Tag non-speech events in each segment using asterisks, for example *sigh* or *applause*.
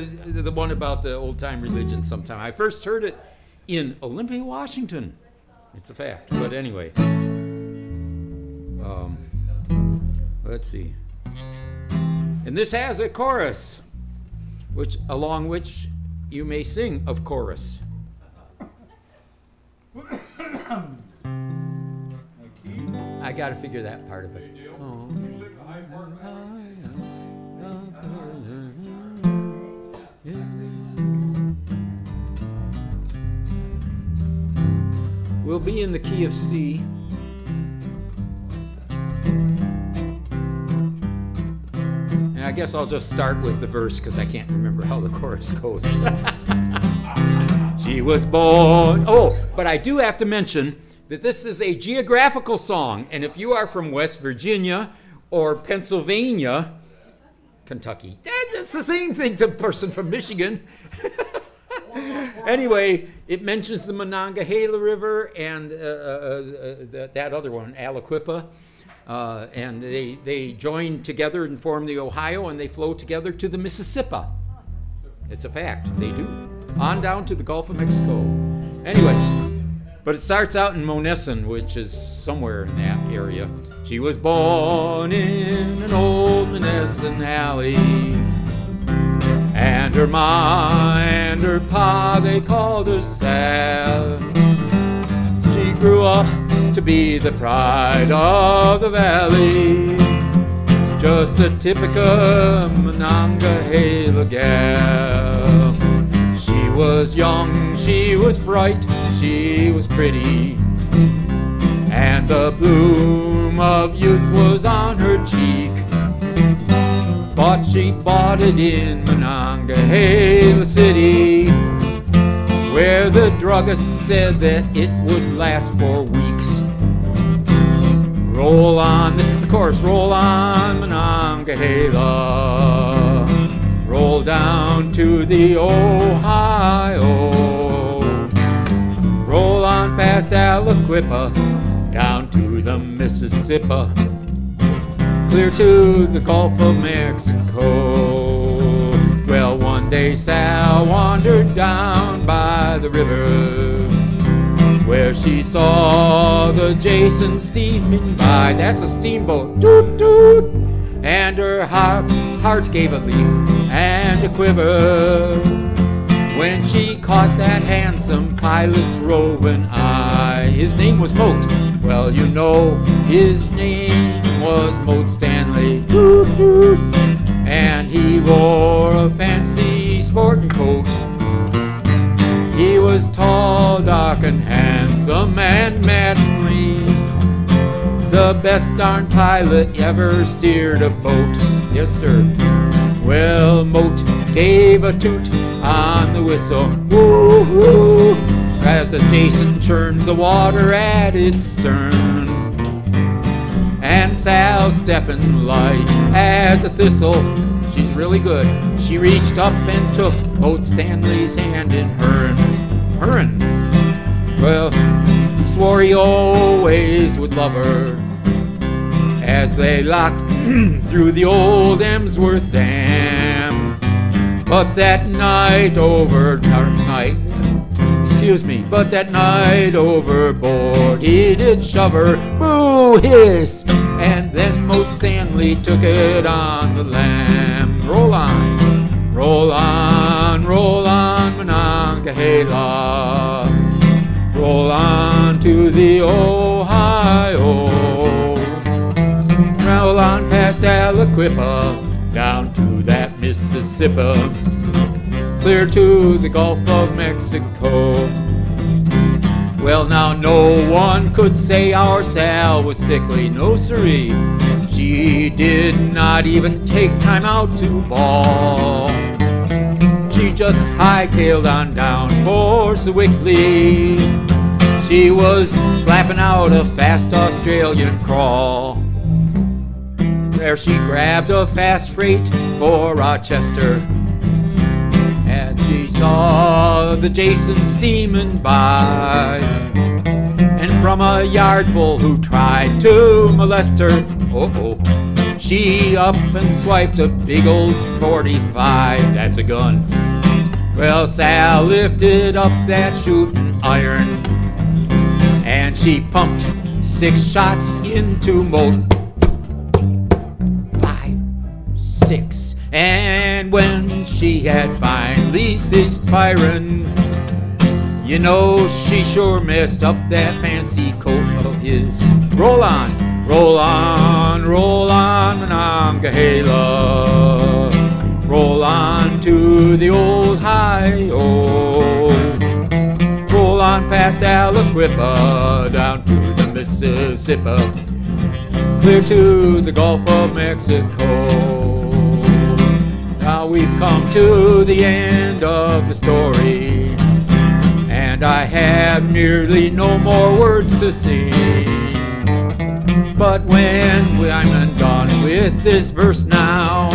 the, the one about the old time religion sometime. I first heard it in Olympia, Washington. It's a fact. But anyway, um, let's see. And this has a chorus, which along which you may sing of chorus. I got to figure that part of it. We'll be in the key of C. And I guess I'll just start with the verse because I can't remember how the chorus goes. *laughs* she was born. Oh, but I do have to mention that this is a geographical song. And if you are from West Virginia or Pennsylvania, Kentucky, it's the same thing to a person from Michigan. *laughs* anyway, it mentions the Monongahela River and uh, uh, uh, that, other one, Aliquippa. Uh, and they, they join together and form the Ohio, and they flow together to the Mississippi. It's a fact, they do. On down to the Gulf of Mexico. Anyway, but it starts out in Monessen, which is somewhere in that area. She was born in an old Monessen alley. And her ma and her pa, they called her Sal. She grew up to be the pride of the valley. Just a typical Monongahela gal. She was young, she was bright, she was pretty. And the bloom of youth was on her she bought it in Monongahela City, where the druggist said that it would last for weeks. Roll on, this is the chorus, roll on Monongahela. Roll down to the Ohio. Roll on past Aliquippa, down to the Mississippi clear to the Gulf of Mexico. Well, one day Sal wandered down by the river where she saw the Jason steaming by. That's a steamboat, doot doot. And her heart, heart gave a leap and a quiver when she caught that handsome pilot's roving eye. His name was Moat. Well, you know his name was Moat Stanley. And he wore a fancy sporting coat. He was tall, dark, and handsome, and manly. The best darn pilot ever steered a boat. Yes, sir. Well, Moat gave a toot on the whistle. Woo, woo, as the Jason churned the water at its stern. And Sal stepping light as a thistle. She's really good. She reached up and took old Stanley's hand in hern. Hern. Well, swore he always would love her as they locked *clears throat* through the old Emsworth Dam. But that night over dark night, excuse me, but that night overboard he did shove her, boo hiss, and then Moat Stanley took it on the lam. Roll on, roll on, roll on, Monongahela. Roll on to the Ohio. Roll on past Aliquippa, down to that Mississippi, clear to the Gulf of Mexico. Well, now no one could say our Sal was sickly, no siree. She did not even take time out to ball. She just hightailed on down for Sewickley. She was slapping out a fast Australian crawl. There she grabbed a fast freight for Rochester. The Jason steaming by. And from a yard bull who tried to molest her, oh oh, she up and swiped a big old 45. That's a gun. Well, Sal lifted up that shooting iron and she pumped six shots into Moat. Five, six. And when she had finally ceased firing, you know she sure messed up that fancy coat of his. Roll on, roll on, roll on, Monongahela. Roll on to the old high-o. Roll on past Aliquippa, down to the Mississippi, clear to the Gulf of Mexico. Now we've come to the end of the story and I have nearly no more words to sing. But when I'm done with this verse now,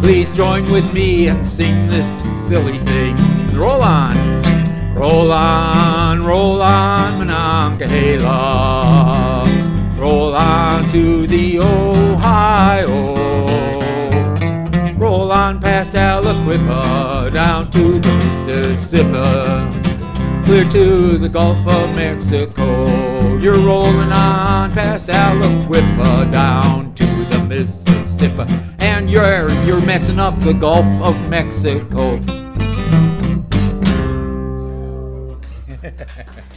please join with me and sing this silly thing. Roll on, roll on, roll on, Monongahela. Roll on to the Ohio. On past Aliquippa, down to the Mississippi clear to the Gulf of Mexico. You're rolling on past Aliquippa down to the Mississippi, and you're you're messing up the Gulf of Mexico. *laughs*